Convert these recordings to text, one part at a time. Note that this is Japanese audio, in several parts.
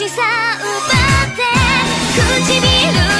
しさ奪って唇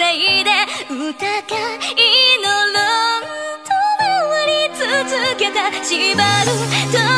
疑いの論と回り続けた縛る